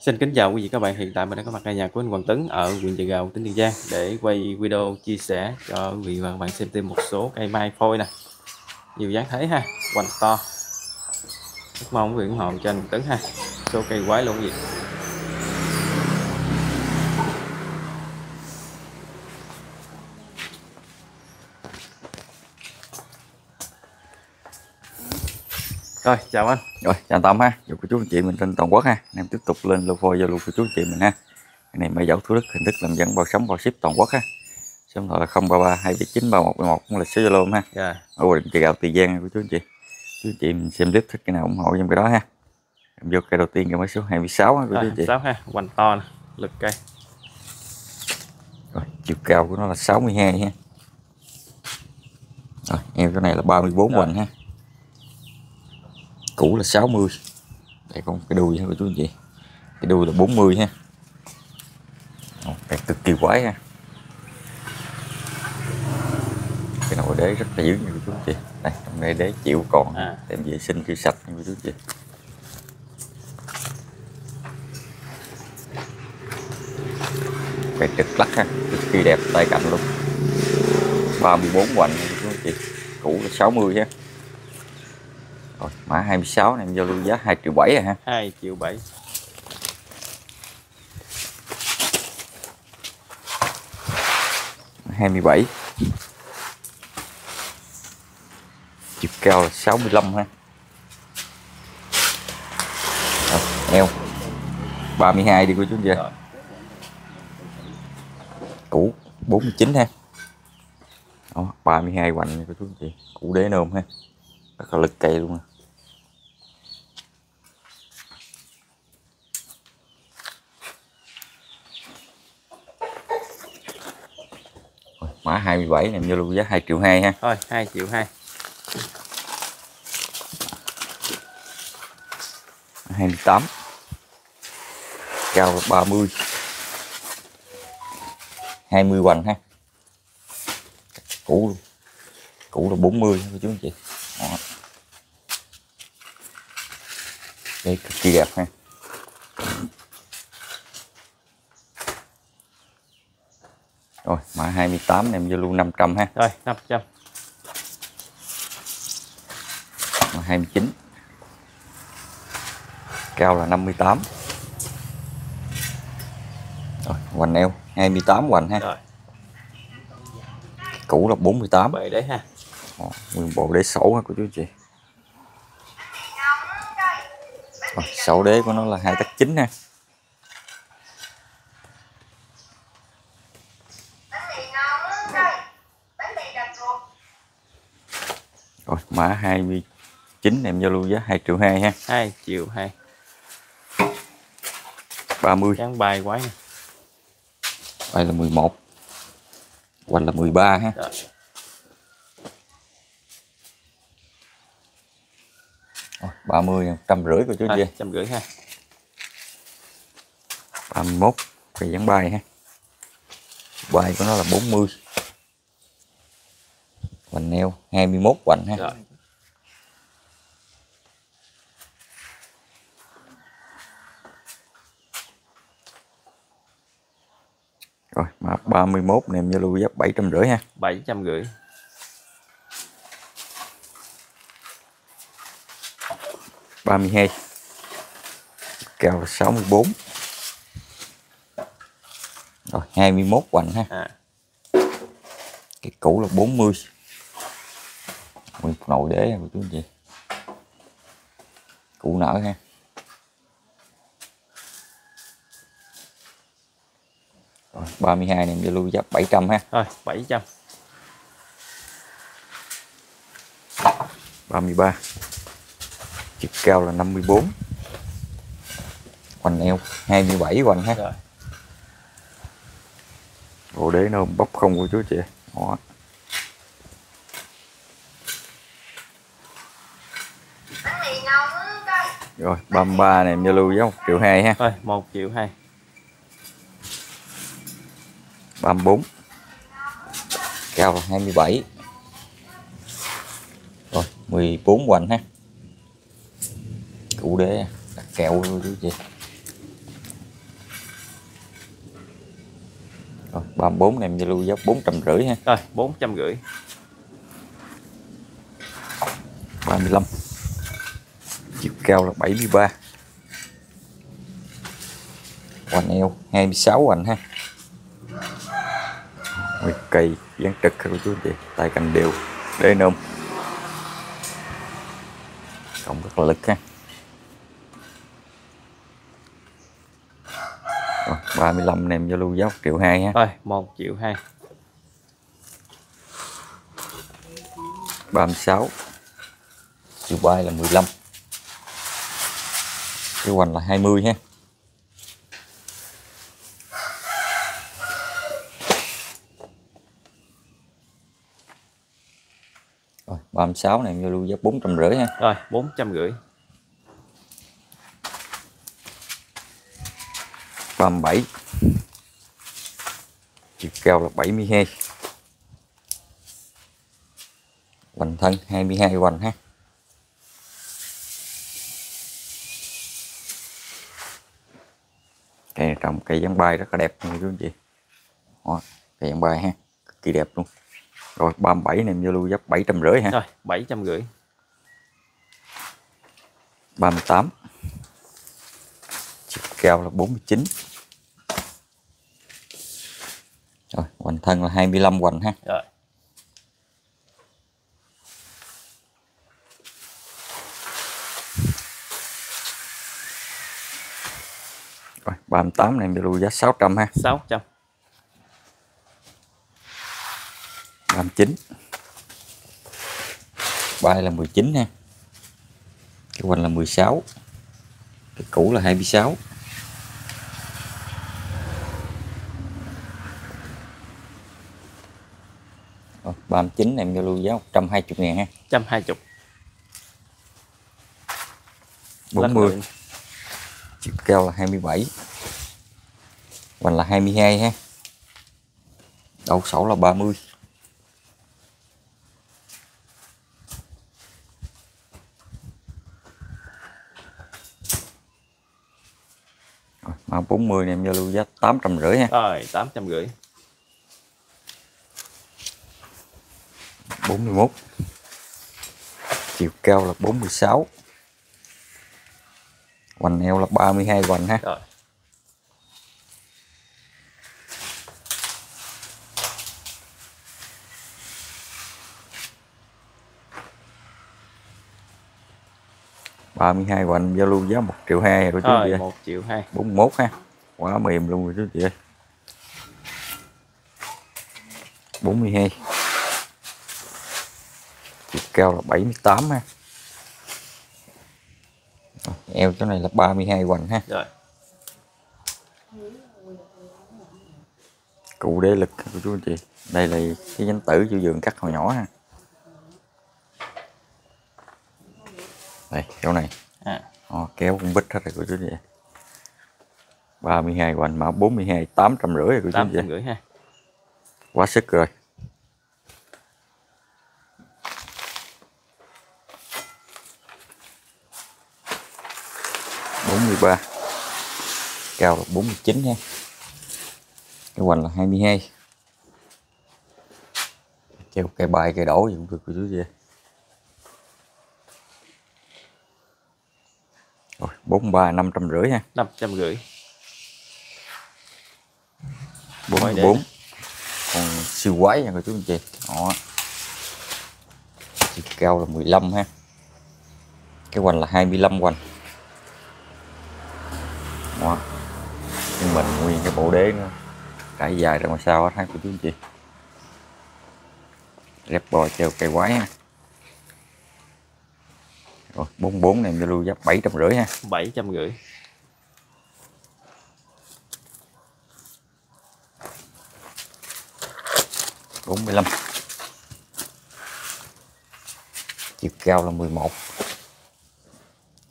Xin kính chào quý vị các bạn. Hiện tại mình đang có mặt tại nhà của anh Hoàng Tấn ở huyện Chợ Gạo, tỉnh Tiền Giang để quay video chia sẻ cho quý vị và các bạn xem thêm một số cây mai phôi nè. Nhiều dáng thấy ha, hoành to. Rất mong quý vị ủng hộ cho anh Hoàng Tấn ha. Số cây quái luôn quý Rồi, chào anh. Rồi, chào Tâm ha, chào cô chú anh chị mình trên toàn quốc ha. Anh em tiếp tục lên giao lưu cô chú anh chị mình ha. Cái này mày dẫu Thủ Đức hình thức làm dẫn bao sống bao ship toàn quốc ha. Số điện thoại là 033 279 3111 cũng là số Zalo ha. Dạ. Ở quận Chợ Gạo Tiền Giang cô chú anh chị. Chú anh chị mình xem clip thích cái nào ủng hộ trong cái đó ha. Em vô cây đầu tiên cái máy số 26 ha cô chú anh chị. sáu ha, hoành to nè, lực cây. Rồi, chiều cao của nó là 62 ha. Rồi, em cái này là 34 Rồi. hoành ha. Cũ là 60. Đây còn cái đuôi ha cô chú anh chị. Cái đuôi là 40 ha. Đây cực kỳ quái ha. Cái nồi đế rất là dữ nha cô chú anh chị. Đây, trong đây đế chịu còn À. đem vệ sinh rửa sạch nha cô chú anh chị. Cái trực lắc ha, cực kỳ đẹp tay cạnh luôn. 34 hoành chú anh chị. Cũ là 60 ha. Rồi, mã 26 này em giao lưu giá 2 triệu 7 à ha. 2 triệu 7. Mã 27. Chiều cao là 65 ha. Rồi, eo 32 đi cô chú chị. Rồi. Cũ 49 ha. Đó, 32 hoành cô chú chị. Cũ đế nôm ha. Rất là lực cây luôn à. Mã 27 này giao lưu giá 2 triệu 2 ha. Thôi, 2 triệu 2. 28 cao là 30 20 hoành ha cũ luôn cũ là 40 cô chú anh chị Đó. Đây cực kỳ đẹp ha rồi mã 28 này em giao lưu 500 ha. Rồi, 500. mã 29 cao là 58 rồi hoành eo 28 hoành ha. Rồi, cũ là 48 bệ đấy ha. Ồ, nguyên bộ đế sổ ha của chú chị Rồi, sổ đế của nó là hai tấc chín ha. Rồi mã 29 em giao lưu giá 2 triệu 2 ha. 2 triệu 2. 30 Dáng bài quái nè. đây là 11 hoành là 13 ha. Rồi, 30 trăm rưỡi của chú chị 250 ha. 31 cái dáng bay ha. Bay của nó là 40 hoành neo 21 hoành ha. Rồi, rồi mã 31 này em giao lưu giá 750 ha. 750. Ba mươi hai. Cao là sáu mươi bốn. Rồi hai mươi mốt hoành ha. À, cái cũ là 40 nguyên nội đế của chú chị cũ nở ha. Rồi 32 này em lưu giá 700 ha. Rồi, 700. 33 chiều cao là 54 hoành eo 27 hoành ha. Rồi, bộ đế nó bóc không của chú chị. Đó. rồi 33 này em giao lưu giá 1 triệu 2 ha. Rồi, 1 triệu 2. 34 cao là 27 rồi 14 hoành ha củ đế. Đặt kẹo luôn chứ gì rồi ba bốn em giao lưu giá bốn trăm rưỡi ha. Rồi bốn trăm rưỡi. Ba mươi lăm. Chiều cao là bảy mươi ba. Hoành eo hai mươi sáu hoành ha. Mười cây dán trực các chú chị tay cành đều đế nôm. Cộng rất là lực ha. 35 nem Zalo lưu 1 triệu 2 ha. Rồi, 1 triệu 2. 36. triệu bay là 15. Cái hoành là 20 ha. Rồi, 36 này em Zalo giá 450 ha. Rồi, 450. 37 chiều cao là 72 hoành thân 22 hoành ha. Cây này trồng cây giáng bay rất là đẹp nha chú anh chị Đó, cây giáng bay ha cực kỳ đẹp luôn. Rồi 37 này em vô lưu giá 750 ha. Rồi bảy trăm rưỡi. 38 chiều cao là 49 rồi hoành thân là 25 hoành ha. Rồi. Rồi 38 này em lưu giá 600 ha. Sáu trăm. 39 bay là 19 ha. Cái hoành là 16 cái cũ là 26 39 em giao lưu giá 120 ngàn ha. 120 40 chiều cao là 27 hoành là 22 ha. Đầu sổ là 30 Rồi, mã 40 này em giao lưu giá 850 ha. Rồi 850 41 chiều cao là 46 hoành eo là 32 hoành ha. Rồi. ba mươi hai hoành giao lưu giá một triệu hai của chú chị rồi một triệu hai. 41 ha. Quá mềm luôn rồi chú chị ơi 42 chiều cao là 78 ha. Eo chỗ này là 32 hoành ha. Rồi. Cụ đế lực của chú anh chị. Đây là cái nhánh tử chú giường cắt hồi nhỏ ha. Đây chỗ này. À. Đó, kéo cũng bít hết rồi của chú anh chị 32 hoành mã 42 850 rồi của chú anh chị ha. Quá sức rồi bốn mươi ba. Cao là 49 nha cái hoành là 22 treo cây bài cây đổ gì cũng được của chú chị rồi 43 550 ha. năm trăm rưỡi. 44 còn siêu quái nha cô chú anh chị. Đó. Chiều cao là 15 ha. Cái hoành là 25 hoành đó nhưng mình nguyên cái bộ đế nữa trải dài ra ngoài sau hết ha cô chú anh chị rep bò treo cây quái ha. Rồi 44 này em lưu giá 750 ha. bảy trăm rưỡi 45 chiều cao là 11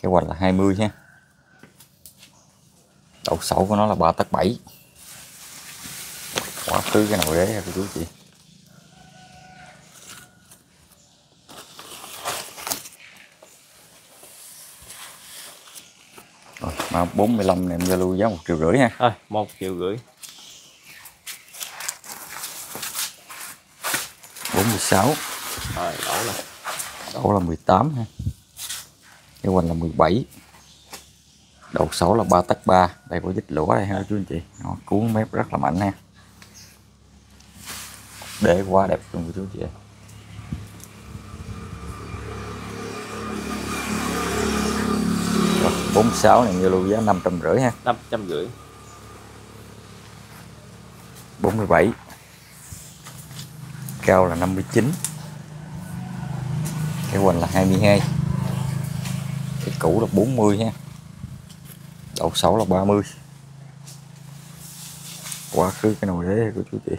cái hoành là 20 ha độ sổ của nó là 3 tấc 7 quá tứ cái nồi đế ha cô chú chị. Rồi mà 45 này em giao lưu giá một triệu rưỡi ha. Rồi một triệu rưỡi. 56 rồi đổ là đổ là 18 ha. Cái quanh là 17 đầu 6 là 3 tấc 3 đây có dít lũa đây ha chú anh chị. Nó cuốn mép rất là mạnh ha. Để quá đẹp luôn chú anh chị Rồi, 46 này như luôn giá? 550 ha. năm trăm rưỡi. 47 cao là 59 cái quanh là 22 cái cũ là 40 ha đầu 6 là 30 quá khứ cái nồi đế của chú chị?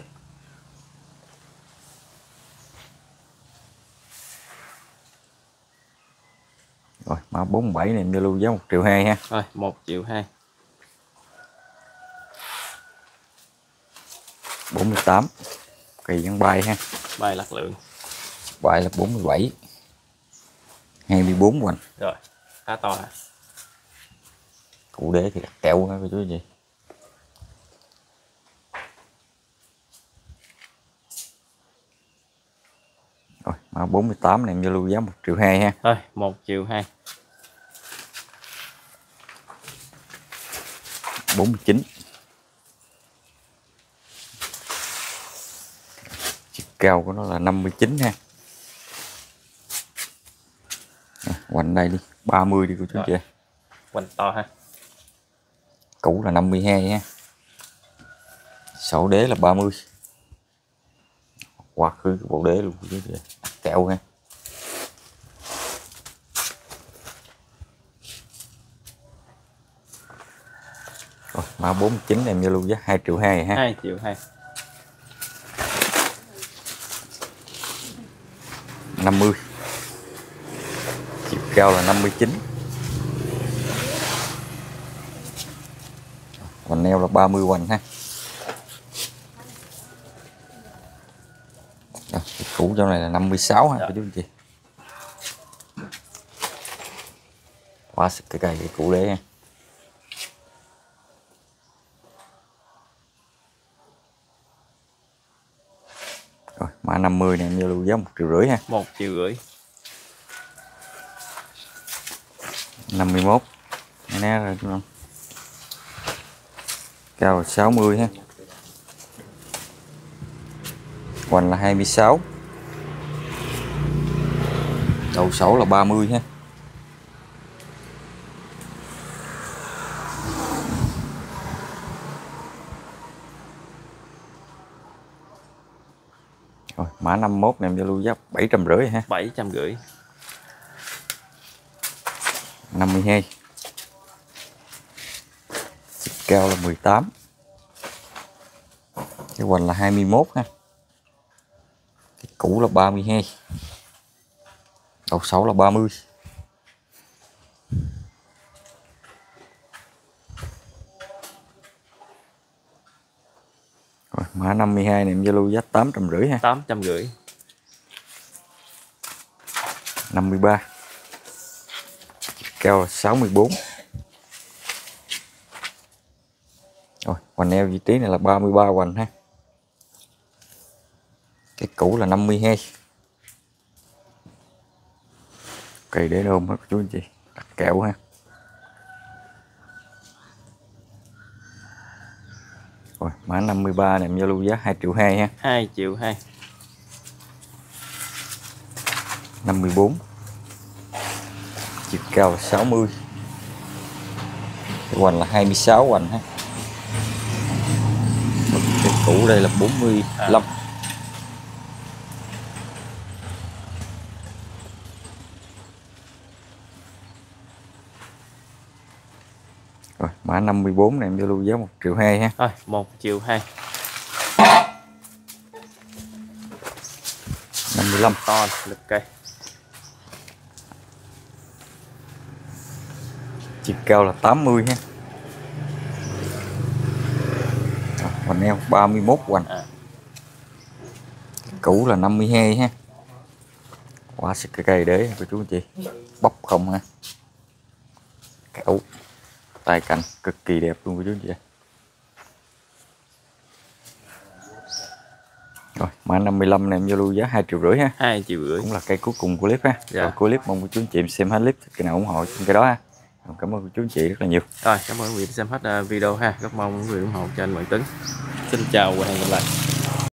Rồi mã 47 này em giao lưu giá 1 triệu 2 ha. Rồi một triệu hai. 48 kỳ vẫn bay ha. Bài lắc lượng. Bài là 47 24 quanh rồi khá to hả cụ đế thì đặt kẹo hả cô chú gì rồi mã 48 này em giao lưu giá 1 triệu 2 ha. Rồi một triệu hai. 49 chiều cao của nó là 59 ha. Quanh đây đi 30 đi cô chú chị quanh to ha cũ là 52 ha sổ đế là 30 quá khứ cái bộ đế luôn kẹo ha. Rồi mã 49 em giao lưu giá 2 triệu 2 ha. hai triệu hai. 50 chiều cao là 59 neo là 30 hoành ha. Rồi, cũ chỗ này là 56 ha Dạ. chú anh chị. Quá sức cái cây cái cũ đế ha. Rồi mã 50 này em giao lưu giá 1 triệu rưỡi ha. Một triệu rưỡi. 51 né rồi đúng không cao là 60 ha. Hoành là 26 đầu sổ là 30 ha. Rồi mã 51 này em giao lưu giá 750 ha. Bảy trăm rưỡi. 52 chiều cao là 18 cái hoành là 21 ha. Cái cũ là 32 đầu 6 là 30 Rồi, mã 52 này em giao lưu giá 850 ha. tám trăm rưỡi. 53 cao là 64 rồi hoành eo vị trí này là 33 hoành ha. Cái cũ là 52 cây để đôm hết chú anh chị. Đặt kẹo ha. Rồi mã 53 này em giao lưu giá 2 triệu 2 ha. hai triệu hai. 54 chiều cao là 60 cái hoành là 26 hoành ha cũ đây là 45 rồi mã 54 này em giao lưu giá 1 triệu 2 ha. Rồi một triệu hai. 55 to lực cây chiều cao là 80 ha Hoành eo 31 hoành À. cũ là 52 ha. Quá sức cái cây đế của chú anh chị. Bóc không ha. Kẹo tay cạnh cực kỳ đẹp luôn của chú anh chị. Rồi mã 55 này em giao lưu giá hai triệu rưỡi ha. Hai triệu rưỡi. Cũng là cây cuối cùng của clip ha. Dạ. rồi cuối clip mong cô chú anh chị em xem hết clip cái nào ủng hộ trên cái đó ha cảm ơn chú anh chị rất là nhiều. Rồi, cảm ơn quý vị đã xem hết à, video ha. Rất mong quý vị ủng hộ cho anh Hoàng Tấn xin chào và hẹn gặp lại.